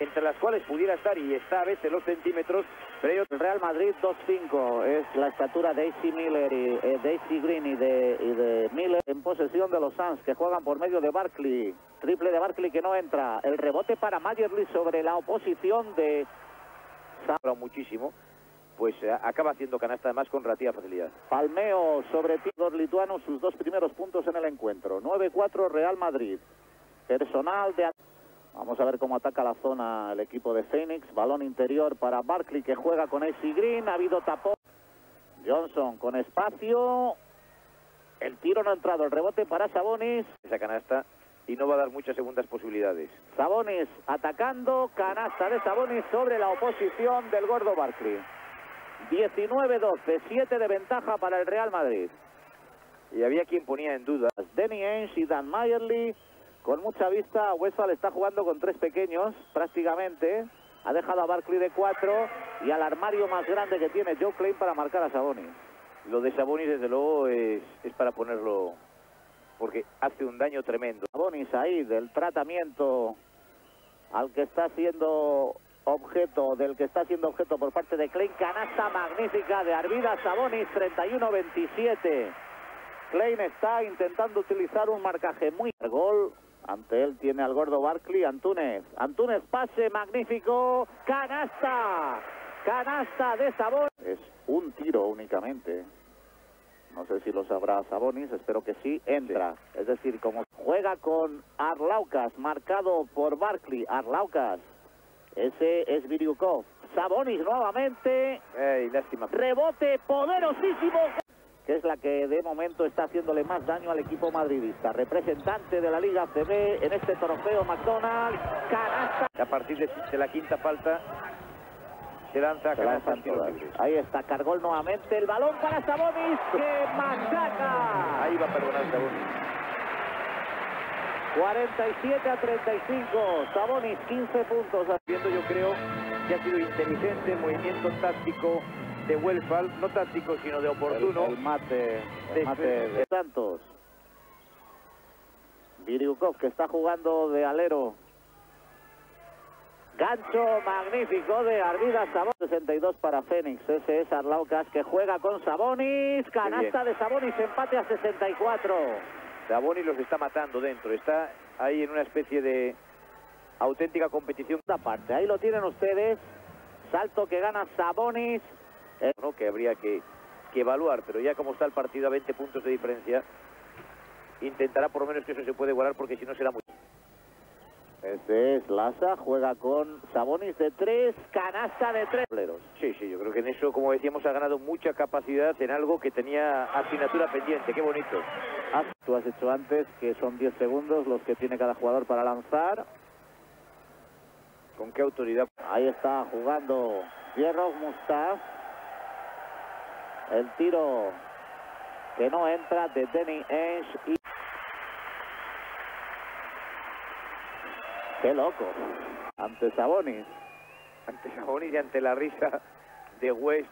entre las cuales pudiera estar y está a veces los centímetros, pero hay otro- El Real Madrid 2-5 es la estatura de AC Miller y eh, AC Green y de, y de Miller en posesión de los Suns que juegan por medio de Barkley. Triple de Barkley que no entra. El rebote para Mayerly sobre la oposición de muchísimo, pues eh, acaba haciendo canasta además con relativa facilidad. Palmeo sobre Tigor Lituano sus dos primeros puntos en el encuentro. 9-4 Real Madrid. Personal de... Vamos a ver cómo ataca la zona el equipo de Phoenix. Balón interior para Barkley que juega con AC Green. Ha habido tapón. Johnson con espacio. El tiro no ha entrado. El rebote para Sabonis. Esa canasta y no va a dar muchas segundas posibilidades. Sabonis atacando. Canasta de Sabonis sobre la oposición del gordo Barkley. 19-12. 7 de ventaja para el Real Madrid. Y había quien ponía en duda. Danny Ainge y Dan Mayerly con mucha vista. Westphal está jugando con tres pequeños prácticamente. Ha dejado a Barkley de cuatro y al armario más grande que tiene Joe Klein para marcar a Sabonis. Lo de Sabonis desde luego es, es para ponerlo porque hace un daño tremendo. Sabonis ahí del tratamiento al que está siendo objeto, del que está siendo objeto por parte de Klein. Canasta magnífica de Arvida Sabonis 31-27. Klein está intentando utilizar un marcaje muy gol. Ante él tiene al gordo Barkley, Antúnez. Antúnez pase magnífico. Canasta. Canasta de Sabonis. Es un tiro únicamente. No sé si lo sabrá Sabonis, espero que sí. Entra. Es decir, como juega con Arlaucas, marcado por Barkley. Arlaucas. Ese es Viriukov. Sabonis nuevamente. Ey, lástima. Rebote poderosísimo. Que es la que de momento está haciéndole más daño al equipo madridista. Representante de la Liga CB en este trofeo McDonald's. Canasta. A partir de, de la quinta falta se lanza a Se canasta. Ahí está, Cargol nuevamente. El balón para Sabonis. Que machaca. Ahí va a perdonar Sabonis. 47 a 35. Sabonis 15 puntos. Viendo yo creo que ha sido inteligente el movimiento táctico de Welfal, no táctico sino de oportuno. El, el mate, el De- mate de Santos. Viriukov que está jugando de alero. Gancho magnífico de Arvidas Sabonis. 62 para Fénix. Ese es Arlaucas que juega con Sabonis. Canasta de Sabonis. Empate a 64. Sabonis los está matando dentro, está ahí en una especie de auténtica competición Esta parte. Ahí lo tienen ustedes. Salto que gana Sabonis. Eh, ¿no? que habría que, que evaluar, pero ya como está el partido a 20 puntos de diferencia, intentará por lo menos que eso se puede igualar porque si no será muy... Este es Laza. Juega con Sabonis de 3. Canasta de 3. Sí, sí, yo creo que en eso, como decíamos, ha ganado mucha capacidad en algo que tenía asignatura pendiente. Qué bonito. Ah, Tú has hecho antes que son 10 segundos los que tiene cada jugador para lanzar. Con qué autoridad. Ahí está jugando Fierro Mustaf. El tiro que no entra de Denny Ainge y... Qué loco. Ante Sabonis. Ante Sabonis y ante la risa de West